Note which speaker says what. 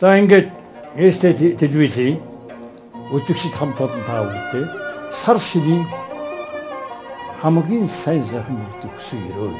Speaker 1: За ингээд ээжтэй телевизээ үзэгчд хамт олон таа үүдээ сар ширийн хамгийн сайн сайхан бүгд өгсөн ерөө